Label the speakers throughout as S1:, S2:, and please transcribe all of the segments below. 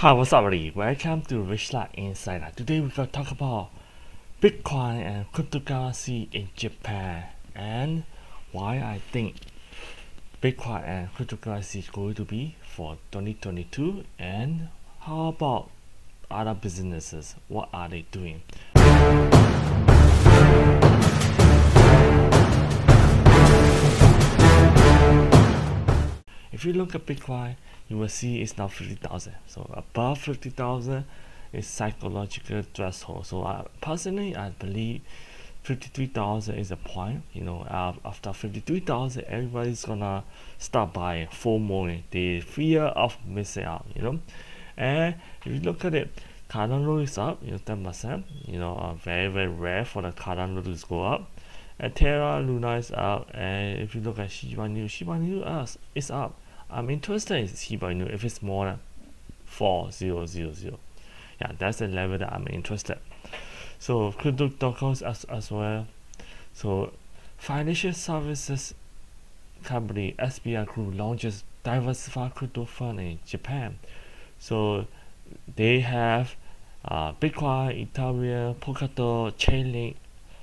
S1: Hi, what's up, everybody? Welcome to Rich Life Insider. Today we're gonna talk about Bitcoin and cryptocurrency in Japan and why I think Bitcoin and cryptocurrency is going to be for 2022 and how about other businesses? What are they doing? If you look at Bitcoin, you will see it's now 50,000. So above 50,000 is psychological threshold. So I, personally, I believe 53,000 is a point. You know, after 53,000, everybody's gonna start buying morning. The fear of missing out. You know, and if you look at it, Cardano is up. You know, 10%. You know, uh, very very rare for the Cardano to go up. And Terra Luna is up, and if you look at Shiba Inu, Shiba Inu uh, is up. I'm interested in Shiba Inu if it's more than 4000. Yeah, that's the level that I'm interested. So crypto tokens as, as well. So financial services company SBI Group launches diversified crypto fund in Japan. So they have uh, Bitcoin, Ethereum, Polkadot, Chainlink,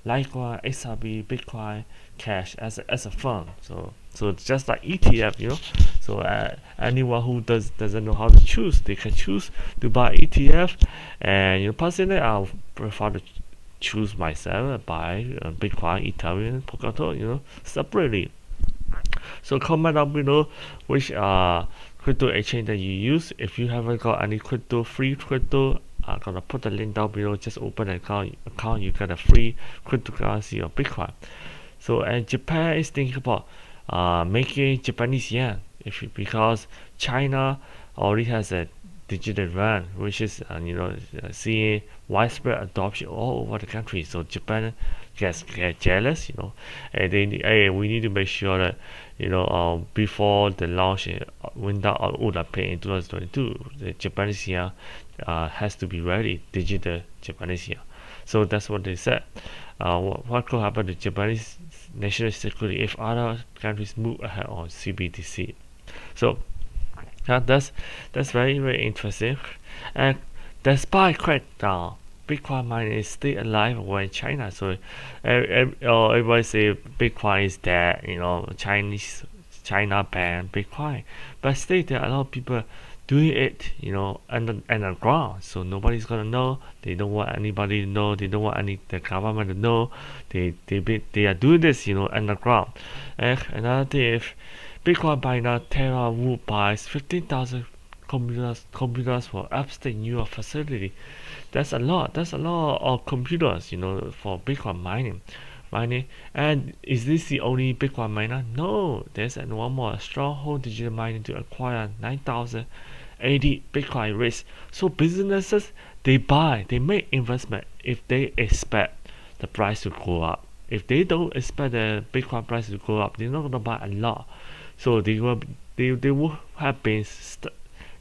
S1: Litecoin, XRP, Bitcoin, Cash as a, as a fund. So so it's just like ETF, you know. So uh, anyone who does doesn't know how to choose, they can choose to buy ETF. And you know, personally, I prefer to choose myself buy uh, Bitcoin, Ethereum, Polkadot, you know, separately. So comment down below which uh crypto exchange that you use. If you haven't got any crypto, free crypto, I'm gonna put the link down below. Just open an account. Account you get a free cryptocurrency or Bitcoin. So and Japan is thinking about uh, making Japanese yen if because China already has a digital yuan which is uh, you know uh, seeing widespread adoption all over the country so Japan gets get jealous you know and they hey, we need to make sure that you know um, before the launch uh, window of Olympic in 2022 the Japanese yen uh, has to be ready digital Japanese yen so that's what they said uh, what, what could happen to Japanese national security if other countries move ahead on CBDC. So yeah, that's that's very very interesting. And despite crackdown, Bitcoin mining is still alive in China. So everybody say Bitcoin is dead. You know, Chinese China banned Bitcoin, but still there are a lot of people doing it, you know, under underground. So nobody's gonna know. They don't want anybody to know. They don't want any the government to know. They they be, they are doing this, you know, underground. And eh, another thing, if Bitcoin miner TeraWulf buys fifteen thousand computers computers for upstate New York facility, that's a lot. That's a lot of computers, you know, for Bitcoin mining. Mining and is this the only Bitcoin miner? No, there's one more stronghold digital mining to acquire nine thousand 80 Bitcoin rigs. So businesses they buy, they make investment if they expect the price to go up. If they don't expect the Bitcoin price to go up, they're not gonna buy a lot. So they will they they will have been st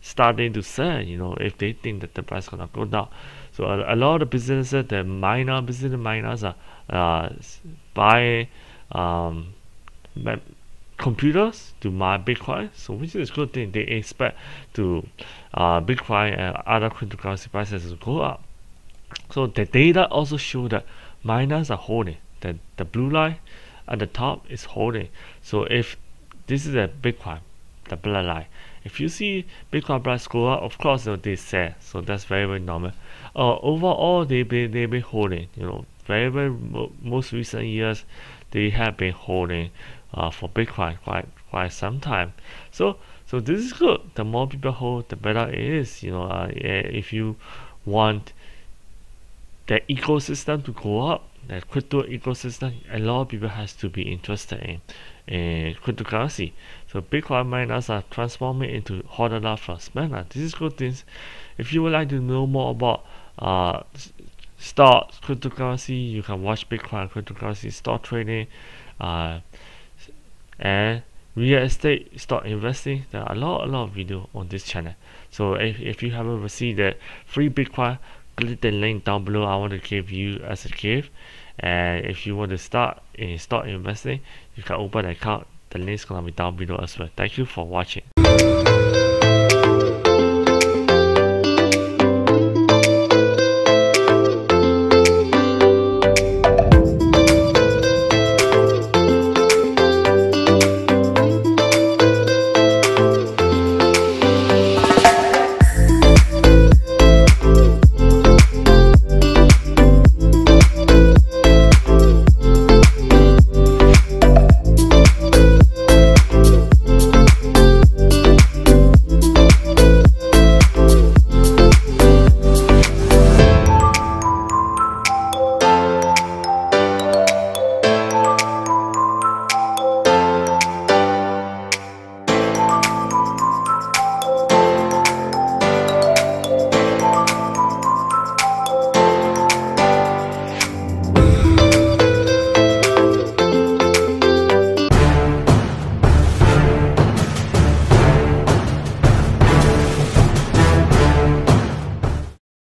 S1: starting to sell, you know, if they think that the price is gonna go down. So a, a lot of businesses, the miner business miners are uh, buying um, computers to mine Bitcoin, so which is a good thing. They expect to uh, Bitcoin and other cryptocurrency prices to go up. So the data also show that miners are holding. The the blue line at the top is holding. So if this is a Bitcoin, the blue line. If you see Bitcoin price go up, of course they sell. So that's very very normal. Uh, overall, they be they be holding. You know, very very most recent years, they have been holding uh, for Bitcoin quite quite some time. So so this is good. The more people hold, the better it is. You know, uh, if you want the ecosystem to go up, the crypto ecosystem, a lot of people has to be interested in, in cryptocurrency. So Bitcoin miners are transforming into hodler for spender. This is good things. If you would like to know more about uh, cryptocurrency, you can watch Bitcoin cryptocurrency stock trading. Uh, and real estate stock investing there are a lot a lot of video on this channel so if, if you haven't received the free bitcoin click the link down below i want to give you as a gift and if you want to start eh, in stock investing you can open an account. The link is going to be down below as well. Thank you for watching